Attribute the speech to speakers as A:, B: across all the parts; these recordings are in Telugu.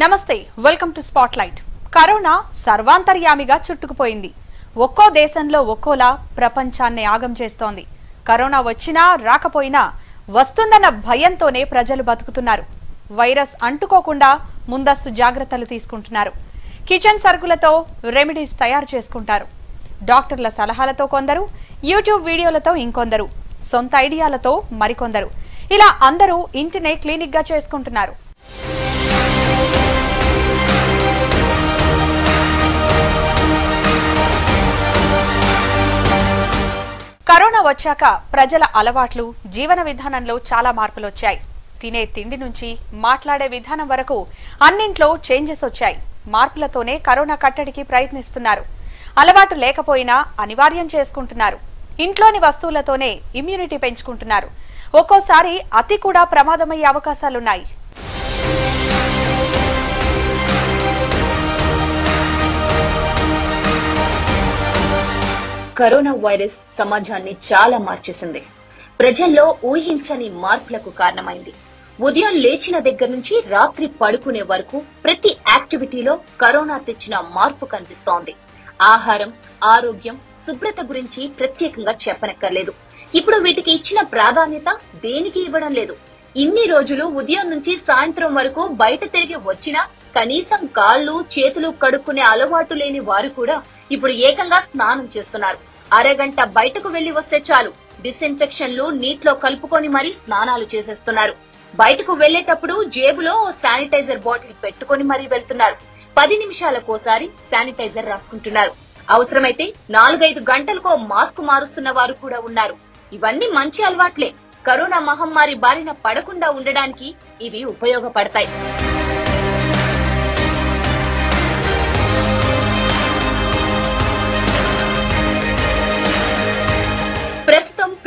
A: నమస్తే welcome to spotlight corona సర్వాంతర్యామిగా చుట్టుకుపోయింది. ఒక్కో దేశంలో ఒక్కోలా ప్రపంచాన్ని ఆగం చేస్తోంది. కరోనా వచ్చినా రాకపోయినా వస్తుందన్న భయంతోనే ప్రజలు బతుకుతున్నారు. వైరస్ అంటుకోకుండా ముందస్తు జాగ్రత్తలు తీసుకుంటున్నారు. కిచెన్ సరుకులతో రెమెడీస్ తయారు చేసుకుంటారు. డాక్టర్ల సలహాలతో కొందరు యూట్యూబ్ వీడియోలతో ఇంకొందరు సొంత ఐడియాలతో మరికొందరు. ఇలా అందరూ ఇంటినే క్లినిక్గా చేసుకుంటున్నారు. కరోనా వచ్చాక ప్రజల అలవాట్లు జీవన విధానంలో చాలా మార్పులు వచ్చాయి తినే తిండి నుంచి మాట్లాడే విధానం వరకు అన్నింట్లో చేంజెస్ వచ్చాయి. మార్పులతోనే కరోనా కట్టడికి ప్రయత్నిస్తున్నారు. అలవాటు లేకపోయినా అనివార్యం చేసుకుంటున్నారు. ఇంట్లోని వస్తువులతోనే ఇమ్యూనిటీ పెంచుకుంటున్నారు. ఒక్కోసారి అతి కూడా ప్రమాదమయ్యే అవకాశాలున్నాయి.
B: కరోనా వైరస్ సమాజాన్ని చాలా మార్చేసింది. ప్రజల్లో ఊహించని మార్పులకు కారణమైంది. ఉదయం లేచిన దగ్గర నుంచి రాత్రి పడుకునే వరకు ప్రతి యాక్టివిటీలో కరోనా తెచ్చిన మార్పు కనిపిస్తోంది. ఆహారం ఆరోగ్యం శుభ్రత గురించి ప్రత్యేకంగా చెప్పనక్కర్లేదు. ఇప్పుడు వీటికి ఇచ్చిన ప్రాధాన్యత దేనికి ఇవ్వడం లేదు. ఇన్ని రోజులు ఉదయం నుంచి సాయంత్రం వరకు బయట తిరిగి వచ్చినా కనీసం కాళ్ళు చేతులు కడుక్కునే అలవాటు లేని వారు కూడా ఇప్పుడు ఏకంగా స్నానం చేస్తున్నారు. అరగంట బయటకు వెళ్ళి వస్తే చాలు. డిస్ఇన్ఫెక్షన్లు నీటిలో కలుపుకొని మరీ స్నానాలు చేసేస్తున్నారు. బయటకు వెళ్ళేటప్పుడు జేబులో ఓ శానిటైజర్ బాటిల్ పెట్టుకొని మరీ వెళ్తున్నారు. పది నిమిషాలకోసారి శానిటైజర్ రాసుకుంటున్నారు. అవసరమైతే నాలుగైదు గంటలకో మాస్క్ మారుస్తున్న వారు కూడా ఉన్నారు. ఇవన్నీ మంచి అలవాట్లే. కరోనా మహమ్మారి బారిన పడకుండా ఉండడానికి ఇవి ఉపయోగపడతాయి.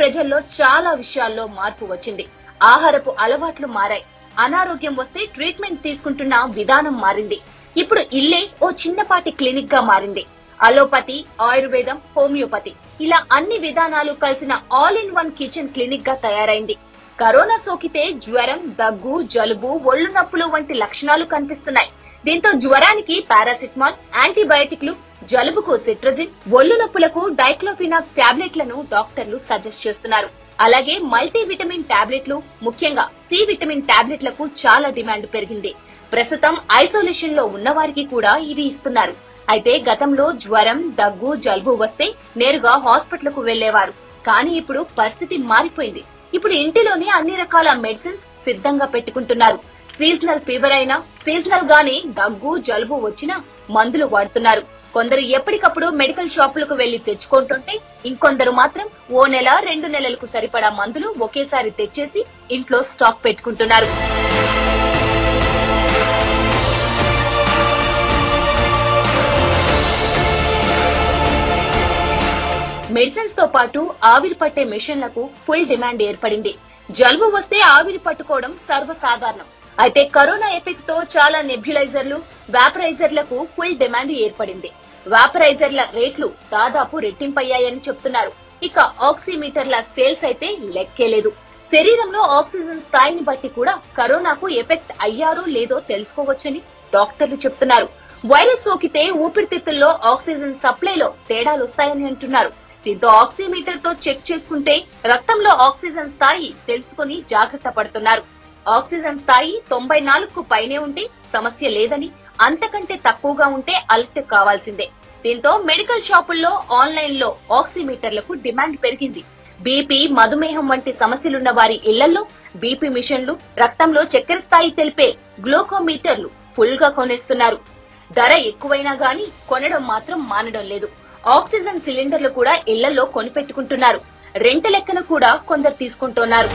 B: ప్రజల్లో చాలా విషయాల్లో మార్పు వచ్చింది. ఆహారపు అలవాట్లు మారాయి. అనారోగ్యం వస్తే ట్రీట్మెంట్ తీసుకుంటున్న విధానం మారింది. ఇప్పుడు ఇల్లే ఓ చిన్నపాటి క్లినిక్గా మారింది. అలోపతి ఆయుర్వేదం హోమియోపతి ఇలా అన్ని విధానాలు కలిసిన ఆల్ ఇన్ వన్ కిచెన్ క్లినిక్గా తయారైంది. కరోనా సోకితే జ్వరం దగ్గు జలుబు ఒళ్ళు నొప్పులు వంటి లక్షణాలు కనిపిస్తున్నాయి. దీంతో జ్వరానికి పారాసిటమాల్ యాంటీబయాటిక్లు జలుబుకు సిట్రజిన్ ఒళ్ళు నొప్పులకు డైక్లోఫినాక్ టాబ్లెట్లను డాక్టర్లు సజెస్ట్ చేస్తున్నారు. అలాగే మల్టీ విటమిన్ టాబ్లెట్లు ముఖ్యంగా సి విటమిన్ టాబ్లెట్లకు చాలా డిమాండ్ పెరిగింది. ప్రస్తుతం ఐసోలేషన్లో ఉన్న వారికి కూడా ఇవి ఇస్తున్నారు. అయితే గతంలో జ్వరం దగ్గు జలుబు వస్తే నేరుగా హాస్పిటల్కు వెళ్ళేవారు కానీ ఇప్పుడు పరిస్థితి మారిపోయింది. ఇప్పుడు ఇంటిలోనే అన్ని రకాల మెడిసిన్స్ సిద్ధంగా పెట్టుకుంటున్నారు. సీజనల్ ఫీవర్ అయినా సీజనల్ గానే దగ్గు జలుబు వచ్చినా మందులు వాడుతున్నారు. కొందరు ఎప్పటికప్పుడు మెడికల్ షాపులకు వెళ్ళి తెచ్చుకుంటుంటే ఇంకొందరు మాత్రం ఓ నెల రెండు నెలలకు సరిపడా మందులు ఒకేసారి తెచ్చేసి ఇంట్లో స్టాక్ పెట్టుకుంటున్నారు. మెడిసిన్స్తో పాటు ఆవిరి పట్టే మిషన్లకు ఫుల్ డిమాండ్ ఏర్పడింది. జలుబు వస్తే ఆవిరి పట్టుకోవడం సర్వసాధారణం. అయితే కరోనా ఎఫెక్ట్తో చాలా నెబ్యులైజర్లు వ్యాపరైజర్లకు ఫుల్ డిమాండ్ ఏర్పడింది. వ్యాపరైజర్ల రేట్లు దాదాపు రెట్టింపయ్యాయని చెప్తున్నారు. ఇక ఆక్సిమీటర్ల సేల్స్ అయితే లెక్కే లేదు. శరీరంలో ఆక్సిజన్ స్థాయిని బట్టి కూడా కరోనాకు ఎఫెక్ట్ అయ్యారో లేదో తెలుసుకోవచ్చని డాక్టర్లు చెప్తున్నారు. వైరస్ సోకితే ఊపిరితిత్తుల్లో ఆక్సిజన్ సప్లైలో తేడాలు వస్తాయని అంటున్నారు. దీంతో ఆక్సిమీటర్తో చెక్ చేసుకుంటే రక్తంలో ఆక్సిజన్ స్థాయి తెలుసుకుని జాగ్రత్త పడుతున్నారు. ఆక్సిజన్ స్థాయి తొంభై నాలుగుకు పైనే ఉంటే సమస్య లేదని అంతకంటే తక్కువగా ఉంటే అలర్ట్ కావాల్సిందే. దీంతో మెడికల్ షాపుల్లో ఆన్లైన్లో ఆక్సిమీటర్లకు డిమాండ్ పెరిగింది. బీపీ మధుమేహం వంటి సమస్యలున్న వారి ఇళ్ళలో బీపీ మిషన్లు రక్తంలో చక్కెర స్థాయి తెలిపే గ్లూకోమీటర్లు ఫుల్గా కొనేస్తున్నారు. ధర ఎక్కువైనా గాని కొనడం మాత్రం మానడం లేదు. ఆక్సిజన్ సిలిండర్లు కూడా ఇళ్ళలో కొనిపెట్టుకుంటున్నారు. రెంట్ లెక్కన కూడా కొందరు తీసుకుంటున్నారు.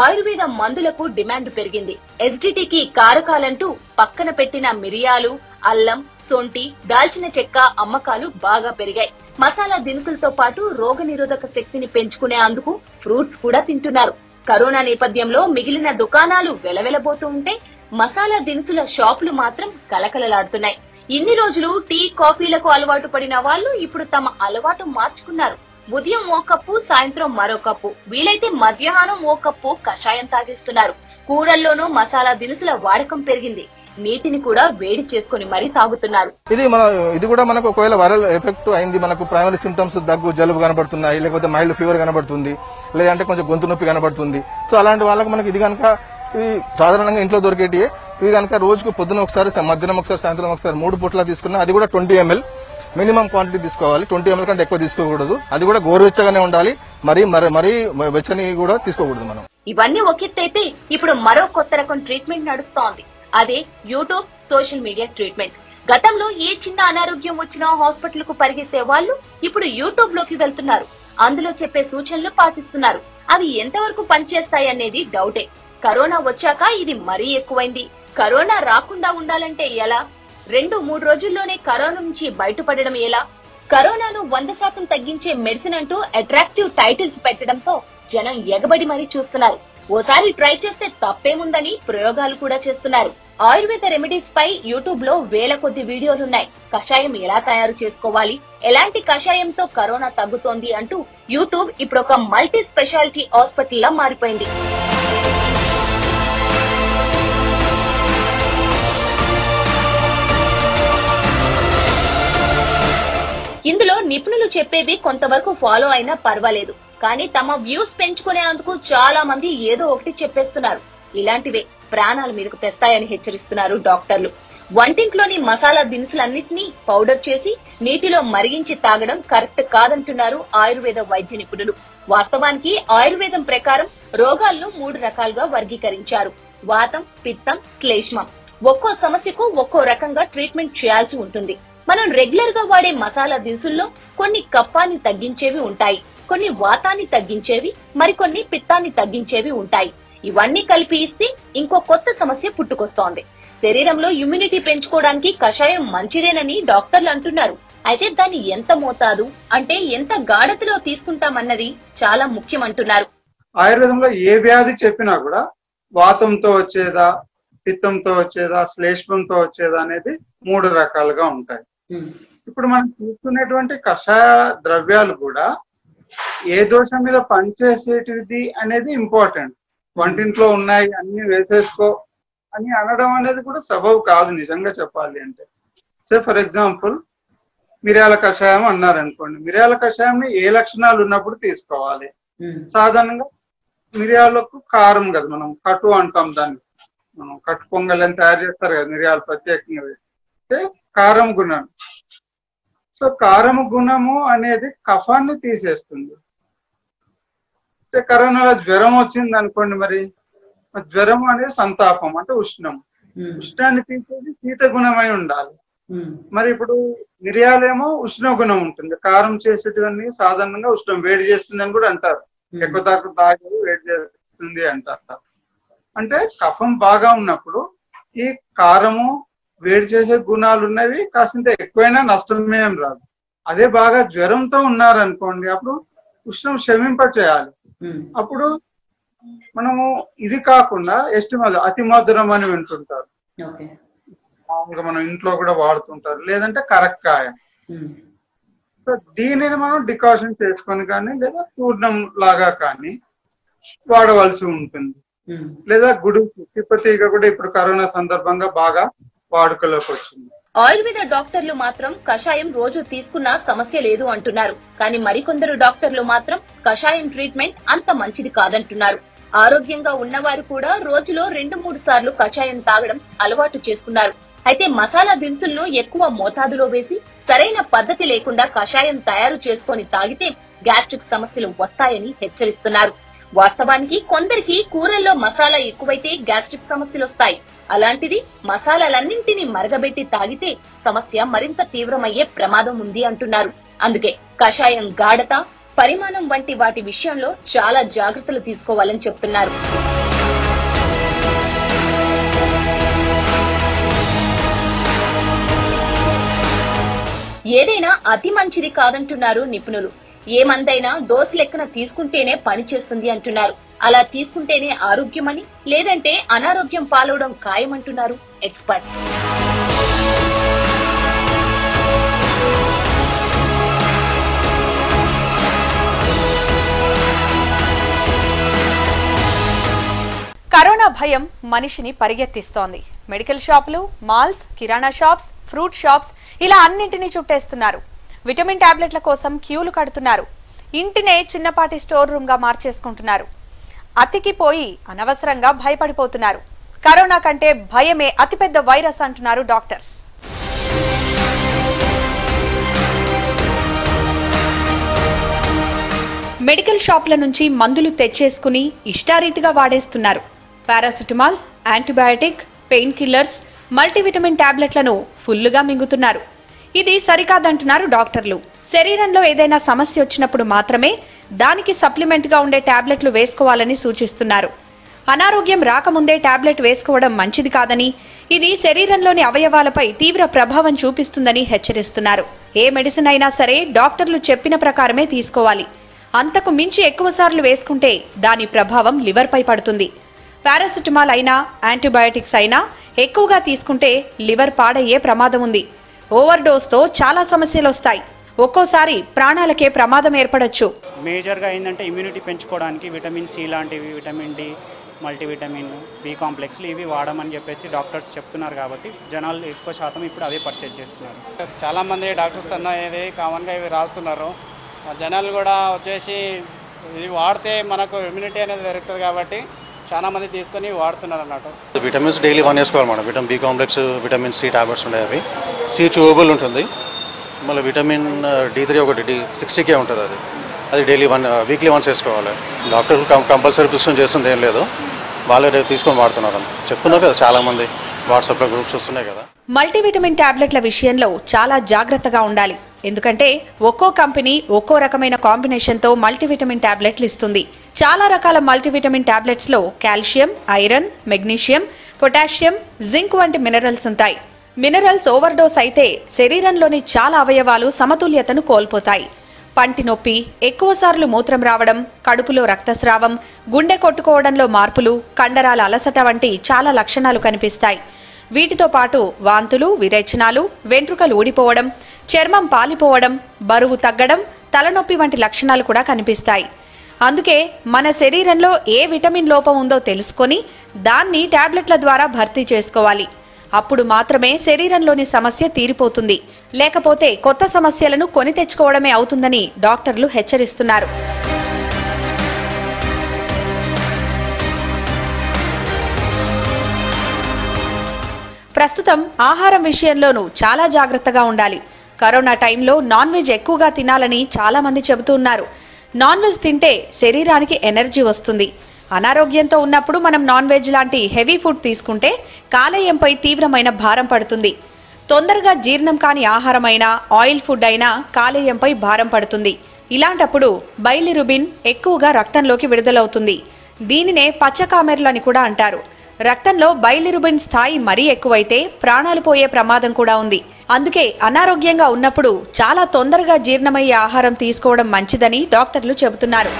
B: ఆయుర్వేద మందులకు డిమాండ్ పెరిగింది. ఎస్డిటికి కారకాలంటూ పక్కన పెట్టిన మిరియాలు అల్లం సొంటి దాల్చిన చెక్క అమ్మకాలు బాగా పెరిగాయి. మసాలా దినుసులతో పాటు రోగ నిరోధక శక్తిని పెంచుకునే అందుకు ఫ్రూట్స్ కూడా తింటున్నారు. కరోనా నేపథ్యంలో మిగిలిన దుకాణాలు వెలవెలబోతూ ఉంటే మసాలా దినుసుల షాపులు మాత్రం కలకలలాడుతున్నాయి. ఇన్ని రోజులు టీ కాఫీలకు అలవాటు పడిన వాళ్ళు ఇప్పుడు తమ అలవాటు మార్చుకున్నారు. ఉదయం ఓ కప్పు సాయంత్రం మరో కప్పు. వీలైతే మధ్యాహ్నం ఓ కప్పు కషాయం తాగిస్తున్నారు. కూరల్లోనూ మసాలా దినుసుల వాడకం పెరిగింది. నీటిని కూడా వేడి చేసుకుని మరీ తాగుతున్నారు.
C: ఇది మన ఇది కూడా మనకు ఒకవేళ వైరల్ ఎఫెక్ట్ అయింది మనకు ప్రైమరీ సిమ్టమ్స్ దగ్గు జలుబు కనబడుతున్నాయి లేకపోతే మైల్డ్ ఫీవర్ కనబడుతుంది లేదంటే కొంచెం గొంతు నొప్పి కనబడుతుంది. సో అలాంటి వాళ్ళకి మనకి ఇది కనుక ఇవి సాధారణంగా ఇంట్లో దొరికేటివి ఇవి కనుక రోజుకు పొద్దున ఒకసారి మధ్యాహ్నం ఒకసారి సాయంత్రం ఒకసారి మూడు పూట్ల తీసుకున్నా అది కూడా ట్వంటీ ఎంఎల్ మినిమం క్వాంటిటీ తీసుకోవాలి. ట్వంటీ ఎంఎల్ కంటే ఎక్కువ తీసుకోకూడదు. అది కూడా గోరువెచ్చగానే ఉండాలి. మరి మరి మరీ వెచ్చని కూడా తీసుకోకూడదు మనం.
B: ఇవన్నీ ఒకెత్తైతే ఇప్పుడు మరో కొత్త రకం ట్రీట్మెంట్ నడుస్తోంది. అదే యూట్యూబ్ సోషల్ మీడియా ట్రీట్మెంట్. గతంలో ఏ చిన్న అనారోగ్యం వచ్చినా హాస్పిటల్కు పరిగెత్తే వాళ్ళు ఇప్పుడు యూట్యూబ్లోకి వెళ్తున్నారు. అందులో చెప్పే సూచనలు పాటిస్తున్నారు. అవి ఎంతవరకు పనిచేస్తాయి అనేది డౌటే. కరోనా వచ్చాక ఇది మరీ ఎక్కువైంది. కరోనా రాకుండా ఉండాలంటే ఎలా? రెండు మూడు రోజుల్లోనే కరోనా నుంచి బయటపడడం ఎలా? కరోనాను వంద శాతం తగ్గించే మెడిసిన్ అంటూ అట్రాక్టివ్ టైటిల్స్ పెట్టడంతో జనం ఎగబడి మరీ చూస్తున్నారు. ఓసారి ట్రై చేస్తే తప్పేముందని ప్రయోగాలు కూడా చేస్తున్నారు. ఆయుర్వేద రెమెడీస్ పై యూట్యూబ్లో వేల కొద్ది వీడియోలున్నాయి కషాయం ఎలా తయారు చేసుకోవాలి? ఎలాంటి కషాయంతో కరోనా తగ్గుతోంది అంటూ యూట్యూబ్ ఇప్పుడు ఒక మల్టీ స్పెషాలిటీ హాస్పిటల్ లా మారిపోయింది. నిపుణులు చెప్పేవి కొంతవరకు ఫాలో అయినా పర్వాలేదు. కానీ తమ వ్యూస్ పెంచుకునేందుకు చాలా మంది ఏదో ఒకటి చెప్పేస్తున్నారు. ఇలాంటివే ప్రాణాల మీదకు తెస్తాయని హెచ్చరిస్తున్నారు డాక్టర్లు. వంటింట్లోని మసాలా దినుసులన్నింటినీ పౌడర్ చేసి నీటిలో మరిగించి తాగడం కరెక్ట్ కాదంటున్నారు ఆయుర్వేద వైద్య నిపుణులు. వాస్తవానికి ఆయుర్వేదం ప్రకారం రోగాలను మూడు రకాలుగా వర్గీకరించారు. వాతం పిత్తం క్లేష్మం. ఒక్కో సమస్యకు ఒక్కో రకంగా ట్రీట్మెంట్ చేయాల్సి ఉంటుంది. మనం రెగ్యులర్గా వాడే మసాలా దినుసుల్లో కొన్ని కప్పాన్ని తగ్గించేవి ఉంటాయి కొన్ని వాతాన్ని తగ్గించేవి మరికొన్ని పిత్తాన్ని తగ్గించేవి ఉంటాయి. ఇవన్నీ కలిపి ఇస్తే ఇంకో కొత్త సమస్య పుట్టుకొస్తోంది. శరీరంలో ఇమ్యూనిటీ పెంచుకోవడానికి కషాయం మంచిదేనని డాక్టర్లు అంటున్నారు. అయితే దాన్ని ఎంత మోతాదు అంటే ఎంత గాఢతలో తీసుకుంటామన్నది చాలా ముఖ్యం అంటున్నారు
D: ఆయుర్వేదంలో ఏ వ్యాధి చెప్పినా కూడా వాతంతో వచ్చేదా పిత్తంతో వచ్చేదా శ్లేష్మంతో వచ్చేదా అనేది మూడు రకాలుగా ఉంటాయి. ఇప్పుడు మనం తీసుకునేటువంటి కషాయ ద్రవ్యాలు కూడా ఏ దోషం మీద పనిచేసేటిది అనేది ఇంపార్టెంట్ వంటింట్లో ఉన్నాయి అన్ని వేసేసుకో అని అనడం అనేది కూడా సబబు కాదు నిజంగా చెప్పాలి అంటే. సే ఫర్ ఎగ్జాంపుల్ మిరియాల కషాయం అన్నారు అనుకోండి మిరియాల కషాయంని ఏ లక్షణాలు ఉన్నప్పుడు తీసుకోవాలి? సాధారణంగా మిరియాలకు కారం కదా మనం కటు అంటాం దాన్ని. మనం కట్టు పొంగల్ అని తయారు చేస్తారు కదా మిరియాలు ప్రత్యేకంగా. అంటే కారం గుణం. సో కారము గుణము అనేది కఫాన్ని తీసేస్తుంది. కరోనాలో జ్వరం వచ్చింది అనుకోండి మరి జ్వరం అనేది సంతాపం అంటే ఉష్ణం. ఉష్ణాన్ని తీసేది శీత గుణమై ఉండాలి. మరి ఇప్పుడు మిరియాలేమో ఉష్ణ గుణం ఉంటుంది. కారం చేసేటివన్నీ సాధారణంగా ఉష్ణం వేడి చేస్తుంది అని కూడా అంటారు. ఎక్కువ తక్కువ తాగేది వేడి చేస్తుంది అంటారు. అంటే కఫం బాగా ఉన్నప్పుడు ఈ కారము వేడి చేసే గుణాలు ఉన్నవి కాసింత ఎక్కువైనా నష్టమేం రాదు. అదే బాగా జ్వరంతో ఉన్నారనుకోండి అప్పుడు ఉష్ణం శమింప చేయాలి అప్పుడు మనము ఇది కాకుండా ఎస్టిమల్ అతి మధురం అని వింటుంటారు. మామూలుగా మనం ఇంట్లో కూడా వాడుతుంటారు. లేదంటే కరక్కాయ. సో దీనిని మనం డికాషన్ చేసుకొని కానీ లేదా చూర్ణం లాగా కానీ వాడవలసి ఉంటుంది. లేదా గుడు తిప్పతీగ కూడా ఇప్పుడు కరోనా సందర్భంగా బాగా వాడుకలోకి వచ్చింది.
B: ఆయుర్వేద డాక్టర్లు మాత్రం కషాయం రోజు తీసుకున్నా సమస్య లేదు అంటున్నారు. కానీ మరికొందరు డాక్టర్లు మాత్రం కషాయం ట్రీట్మెంట్ అంత మంచిది కాదంటున్నారు. ఆరోగ్యంగా ఉన్నవారు కూడా రోజులో రెండు మూడు సార్లు కషాయం తాగడం అలవాటు చేసుకున్నారు. అయితే మసాలా దినుసులను ఎక్కువ మోతాదులో వేసి సరైన పద్ధతి లేకుండా కషాయం తయారు చేసుకొని తాగితే గ్యాస్ట్రిక్ సమస్యలు వస్తాయని హెచ్చరిస్తున్నారు. వాస్తవానికి కొందరికి కూరల్లో మసాలా ఎక్కువైతే గ్యాస్ట్రిక్ సమస్యలు వస్తాయి. అలాంటిది మసాలాలన్నింటినీ మరగబెట్టి తాగితే సమస్య మరింత తీవ్రమయ్యే ప్రమాదం ఉంది అంటున్నారు. అందుకే కషాయం గాఢత పరిమాణం వంటి వాటి విషయంలో చాలా జాగ్రత్తలు తీసుకోవాలని చెప్తున్నారు. ఏదైనా అతి మంచిది కాదంటున్నారు నిపుణులు. ఏమందైనా డోస్ లెక్కన తీసుకుంటేనే పనిచేస్తుంది అంటున్నారు. అలా తీసుకుంటేనే ఆరోగ్యమని లేదంటే అనారోగ్యం పాలవడం ఖాయమంటున్నారు ఎక్స్పర్ట్.
A: కరోనా భయం మనిషిని పరిగెత్తిస్తోంది. మెడికల్ షాపులు మాల్స్ కిరాణా షాప్స్ ఫ్రూట్ షాప్స్ ఇలా అన్నింటినీ చుట్టేస్తున్నారు. విటమిన్ టాబ్లెట్ల కోసం క్యూలు కడుతున్నారు. ఇంటినే చిన్నపాటి స్టోర్ రూమ్గా మార్చేసుకుంటున్నారు అతికిపోయి అనవసరంగా భయపడిపోతున్నారు. కరోనా కంటే భయమే అతిపెద్ద వైరస్ అంటున్నారు డాక్టర్స్. మెడికల్ షాప్ల నుంచి మందులు తెచ్చేసుకుని ఇష్టారీతిగా వాడేస్తున్నారు. Paracetamol antibiotic pain killers multivitamin టాబ్లెట్లను ఫుల్లుగా మింగుతున్నారు. ఇది సరికాదంటున్నారు డాక్టర్లు. శరీరంలో ఏదైనా సమస్య వచ్చినప్పుడు మాత్రమే దానికి సప్లిమెంట్గా ఉండే ట్యాబ్లెట్లు వేసుకోవాలని సూచిస్తున్నారు. అనారోగ్యం రాకముందే ట్యాబ్లెట్ వేసుకోవడం మంచిది కాదని ఇది శరీరంలోని అవయవాలపై తీవ్ర ప్రభావం చూపిస్తుందని హెచ్చరిస్తున్నారు. ఏ మెడిసిన్ అయినా సరే డాక్టర్లు చెప్పిన ప్రకారమే తీసుకోవాలి. అంతకు మించి ఎక్కువసార్లు వేసుకుంటే దాని ప్రభావం లివర్పై పడుతుంది. పారాసిటమాల్ అయినా యాంటీబయాటిక్స్ అయినా ఎక్కువగా తీసుకుంటే లివర్ పాడయ్యే ప్రమాదం ఉంది. ఓవర్ డోస్తో చాలా సమస్యలు వస్తాయి. ఒక్కోసారి ప్రాణాలకే ప్రమాదం ఏర్పడొచ్చు.
E: మేజర్గా ఏంటంటే ఇమ్యూనిటీ పెంచుకోవడానికి విటమిన్ సి లాంటివి విటమిన్ డి మల్టీవిటమిన్ బి కాంప్లెక్స్లు ఇవి వాడమని చెప్పేసి డాక్టర్స్ చెప్తున్నారు కాబట్టి జనాలు ఎక్కువ శాతం ఇప్పుడు అవే పర్చేజ్ చేస్తున్నారు.
F: చాలా మంది డాక్టర్స్ అనేది కామన్గా ఇవి రాస్తున్నారు. జనాలు కూడా వచ్చేసి ఇది వాడితే మనకు ఇమ్యూనిటీ అనేది దొరుకుతుంది కాబట్టి చాలా మంది తీసుకొని వాడుతున్నారు అన్నట్టు
G: విటమిన్స్ డైలీ వన్ వేసుకోవాలి madam. Vitamin B complex vitamin C tablets ఉన్నాయి అవి. సి చూబుల్ ఉంటుంది. మళ్ళీ విటమిన్ డి త్రీ ఒకటి డి సిక్స్టీకే ఉంటుంది అది. అది డైలీ వన్ వీక్లీ వన్స్ వేసుకోవాలి. డాక్టర్ కంపల్సరీ ప్రిస్క్రిప్షన్ చేస్తుంది ఏం లేదు. వాళ్ళే రేపు తీసుకొని వాడుతున్నారు. చెప్తున్నారు కదా చాలామంది వాట్సాప్లో గ్రూప్స్ వస్తున్నాయి కదా.
A: మల్టీవిటమిన్ టాబ్లెట్ల విషయంలో చాలా జాగ్రత్తగా ఉండాలి. ఎందుకంటే ఒక్కో కంపెనీ ఒక్కో రకమైన కాంబినేషన్తో మల్టీవిటమిన్ టాబ్లెట్లు ఇస్తుంది. చాలా రకాల multivitamin టాబ్లెట్స్లో calcium iron magnesium potassium zinc వంటి మినరల్స్ ఉంటాయి. మినరల్స్ ఓవర్డోస్ అయితే శరీరంలోని చాలా అవయవాలు సమతుల్యతను కోల్పోతాయి. పంటి నొప్పి ఎక్కువసార్లు మూత్రం రావడం కడుపులో రక్తస్రావం గుండె కొట్టుకోవడంలో మార్పులు కండరాల అలసట వంటి చాలా లక్షణాలు కనిపిస్తాయి. వీటితో పాటు వాంతులు విరేచనాలు వెంట్రుకలు ఊడిపోవడం చర్మం పాలిపోవడం బరువు తగ్గడం తలనొప్పి వంటి లక్షణాలు కూడా కనిపిస్తాయి. అందుకే మన శరీరంలో ఏ విటమిన్ లోపం ఉందో తెలుసుకొని దాన్ని టాబ్లెట్ల ద్వారా భర్తీ చేసుకోవాలి. అప్పుడు మాత్రమే శరీరంలోని సమస్య తీరిపోతుంది. లేకపోతే కొత్త సమస్యలను కొని తెచ్చుకోవడమే అవుతుందని డాక్టర్లు హెచ్చరిస్తున్నారు. ప్రస్తుతం ఆహారం విషయంలోనూ చాలా జాగ్రత్తగా ఉండాలి. కరోనా టైంలో నాన్ వెజ్ ఎక్కువగా తినాలని చాలామంది చెబుతున్నారు నాన్ వెజ్ తింటే శరీరానికి ఎనర్జీ వస్తుంది. అనారోగ్యంతో ఉన్నప్పుడు మనం నాన్ వెజ్ లాంటి హెవీ ఫుడ్ తీసుకుంటే కాలేయంపై తీవ్రమైన భారం పడుతుంది. తొందరగా జీర్ణం కాని ఆహారమైనా ఆయిల్ ఫుడ్ అయినా కాలేయంపై భారం పడుతుంది. ఇలాంటప్పుడు బైలిరుబిన్ ఎక్కువగా రక్తంలోకి విడుదలవుతుంది. దీనినే పచ్చకామెర్లు అని కూడా అంటారు. రక్తంలో బైలిరుబిన్ స్థాయి మరీ ఎక్కువైతే ప్రాణాలు పోయే ప్రమాదం కూడా ఉంది. అందుకే అనారోగ్యంగా ఉన్నప్పుడు చాలా తొందరగా జీర్ణమయ్యే ఆహారం తీసుకోవడం మంచిదని డాక్టర్లు చెబుతున్నారు.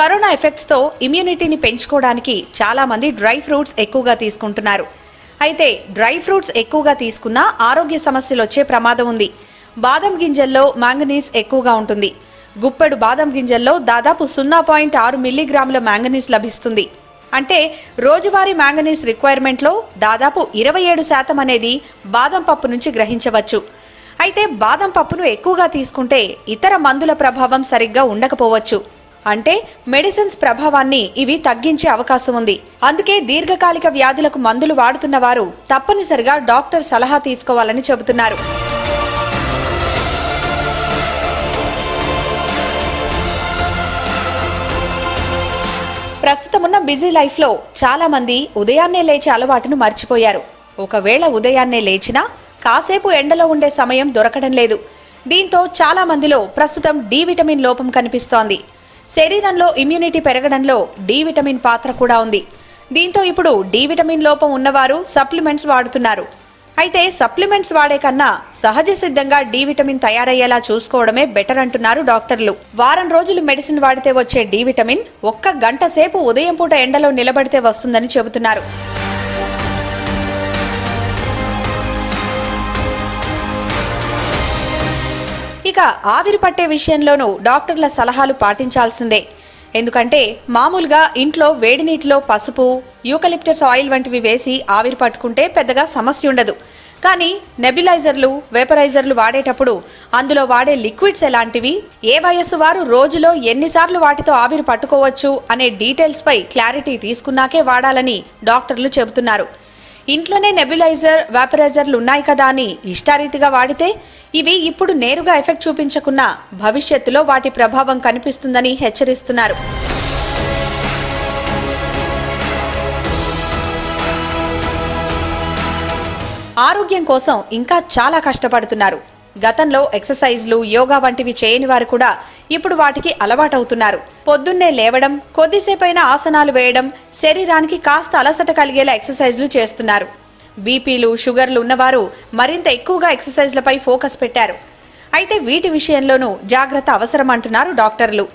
A: కరోనా ఎఫెక్ట్స్తో ఇమ్యూనిటీని పెంచుకోవడానికి చాలామంది డ్రై ఫ్రూట్స్ ఎక్కువగా తీసుకుంటున్నారు. అయితే డ్రై ఫ్రూట్స్ ఎక్కువగా తీసుకున్నా ఆరోగ్య సమస్యలు వచ్చే ప్రమాదం ఉంది. బాదం గింజల్లో మాంగనీస్ ఎక్కువగా ఉంటుంది. గుప్పెడు బాదం గింజల్లో దాదాపు సున్నా పాయింట్ ఆరు మిల్లీగ్రాముల మ్యాంగనీస్ లభిస్తుంది. అంటే రోజువారీ మ్యాంగనీస్ రిక్వైర్మెంట్లో దాదాపు ఇరవై ఏడు శాతం అనేది బాదం పప్పు నుంచి గ్రహించవచ్చు. అయితే బాదం పప్పును ఎక్కువగా తీసుకుంటే ఇతర మందుల ప్రభావం సరిగ్గా ఉండకపోవచ్చు. అంటే మెడిసిన్స్ ప్రభావాన్ని ఇవి తగ్గించే అవకాశం ఉంది. అందుకే దీర్ఘకాలిక వ్యాధులకు మందులు వాడుతున్న వారు తప్పనిసరిగా డాక్టర్ సలహా తీసుకోవాలని చెబుతున్నారు. ప్రస్తుతమున్న బిజీ లైఫ్లో చాలామంది ఉదయాన్నే లేచే అలవాటును మర్చిపోయారు. ఒకవేళ ఉదయాన్నే లేచినా కాసేపు ఎండలో ఉండే సమయం దొరకడం లేదు. దీంతో చాలామందిలో ప్రస్తుతం డి విటమిన్ లోపం కనిపిస్తోంది. శరీరంలో ఇమ్యూనిటీ పెరగడంలో డి విటమిన్ పాత్ర కూడా ఉంది. దీంతో ఇప్పుడు డి విటమిన్ లోపం ఉన్నవారు సప్లిమెంట్స్ వాడుతున్నారు. అయితే సప్లిమెంట్స్ వాడే కన్నా సహజ సిద్ధంగా డి విటమిన్ తయారయ్యేలా చూసుకోవడమే బెటర్ అంటున్నారు డాక్టర్లు. వారం రోజులు మెడిసిన్ వాడితే వచ్చే డి విటమిన్ ఒక్క గంట సేపు ఉదయం పూట ఎండలో నిలబడితే వస్తుందని చెబుతున్నారు. ఇక ఇక ఆవిరి పట్టే విషయంలోనూ డాక్టర్ల సలహాలు పాటించాల్సిందే. ఎందుకంటే మామూలుగా ఇంట్లో వేడి నీటిలో పసుపు యూకలిప్టస్ ఆయిల్ వంటివి వేసి ఆవిరి పట్టుకుంటే పెద్దగా సమస్య ఉండదు. కానీ నెబిలైజర్లు వేపరైజర్లు వాడేటప్పుడు అందులో వాడే లిక్విడ్స్ ఎలాంటివి? ఏ వయస్సు వారు రోజులో ఎన్నిసార్లు వాటితో ఆవిరి పట్టుకోవచ్చు అనే డీటెయిల్స్పై క్లారిటీ తీసుకున్నాకే వాడాలని డాక్టర్లు చెబుతున్నారు. ఇంట్లోనే నెబ్యులైజర్ వ్యాపరైజర్లు ఉన్నాయి కదా అని ఇష్టారీతిగా వాడితే ఇవి ఇప్పుడు నేరుగా ఎఫెక్ట్ చూపించకున్నా భవిష్యత్తులో వాటి ప్రభావం కనిపిస్తుందని హెచ్చరిస్తున్నారు. ఆరోగ్యం కోసం ఇంకా చాలా కష్టపడుతున్నారు. గతంలో ఎక్సర్సైజ్లు యోగా వంటివి చేయని వారు కూడా ఇప్పుడు వాటికి అలవాటవుతున్నారు. పొద్దున్నే లేవడం కొద్దిసేపైనా ఆసనాలు వేయడం శరీరానికి కాస్త అలసట కలిగేలా ఎక్సర్సైజ్లు చేస్తున్నారు. బీపీలు షుగర్లు ఉన్నవారు మరింత ఎక్కువగా ఎక్సర్సైజ్లపై ఫోకస్ పెట్టారు. అయితే వీటి విషయంలోనూ జాగ్రత్త అవసరం అంటున్నారు డాక్టర్లు.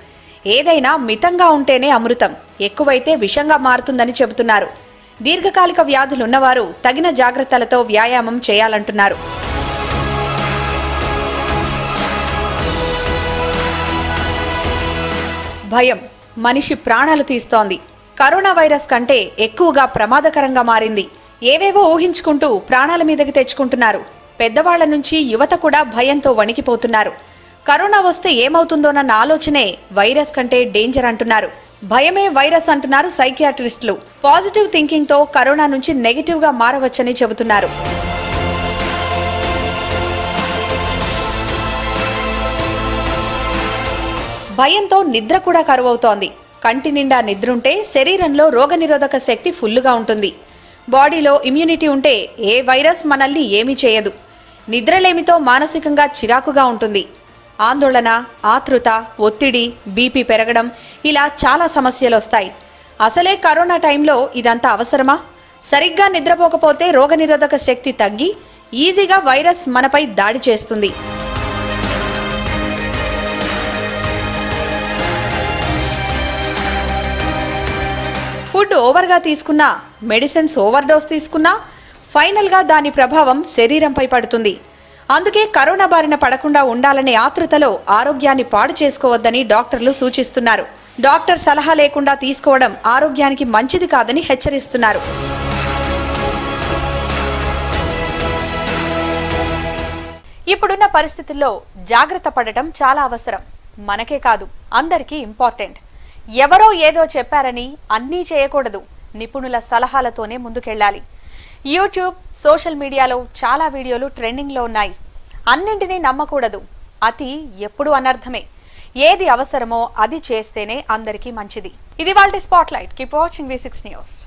A: ఏదైనా మితంగా ఉంటేనే అమృతం ఎక్కువైతే విషంగా మారుతుందని చెబుతున్నారు. దీర్ఘకాలిక వ్యాధులున్నవారు తగిన జాగ్రత్తలతో వ్యాయామం చేయాలంటున్నారు. భయం. మనిషి ప్రాణాలు తీస్తోంది. కరోనా వైరస్ కంటే ఎక్కువగా ప్రమాదకరంగా మారింది. ఏవేవో ఊహించుకుంటూ ప్రాణాల మీదకి తెచ్చుకుంటున్నారు. పెద్దవాళ్ళ నుంచి యువత కూడా భయంతో వణికిపోతున్నారు. కరోనా వస్తే ఏమవుతుందోనన్న ఆలోచనే వైరస్ కంటే డేంజర్ అంటున్నారు. భయమే వైరస్ అంటున్నారు సైకియాట్రిస్టులు. పాజిటివ్ థింకింగ్తో కరోనా నుంచి నెగిటివ్గా మారవచ్చని చెబుతున్నారు. భయంతో నిద్ర కూడా కరువవుతోంది. కంటి నిండా నిద్రుంటే శరీరంలో రోగనిరోధక శక్తి ఫుల్లుగా ఉంటుంది. బాడీలో ఇమ్యూనిటీ ఉంటే ఏ వైరస్ మనల్ని ఏమీ చేయదు. నిద్రలేమితో మానసికంగా చిరాకుగా ఉంటుంది. ఆందోళన ఆతృత ఒత్తిడి బీపీ పెరగడం ఇలా చాలా సమస్యలు వస్తాయి. అసలే కరోనా టైంలో ఇదంతా అవసరమా? సరిగ్గా నిద్రపోకపోతే రోగనిరోధక శక్తి తగ్గి ఈజీగా వైరస్ మనపై దాడి చేస్తుంది. ఫుడ్ ఓవర్గా తీసుకున్నా మెడిసిన్స్ ఓవర్ డోస్ తీసుకున్నా ఫైనల్గా దాని ప్రభావం శరీరంపై పడుతుంది. అందుకే కరోనా బారిన పడకుండా ఉండాలనే ఆతృతలో ఆరోగ్యాన్ని పాడు చేసుకోవద్దని డాక్టర్లు సూచిస్తున్నారు. డాక్టర్ సలహా లేకుండా తీసుకోవడం ఆరోగ్యానికి మంచిది కాదని హెచ్చరిస్తున్నారు. ఇప్పుడున్న పరిస్థితుల్లో జాగ్రత్త పడటం చాలా అవసరం. మనకే కాదు అందరికీ ఇంపార్టెంట్. ఎవరో ఏదో చెప్పారని అన్నీ చేయకూడదు. నిపుణుల సలహాలతోనే ముందుకెళ్ళాలి. యూట్యూబ్ సోషల్ మీడియాలో చాలా వీడియోలు ట్రెండింగ్లో ఉన్నాయి. అన్నింటినీ నమ్మకూడదు. అతి ఎప్పుడు అనర్థమే. ఏది అవసరమో అది చేస్తేనే అందరికీ మంచిది. ఇది వాళ్ళ spotlight. Keep watching V six news.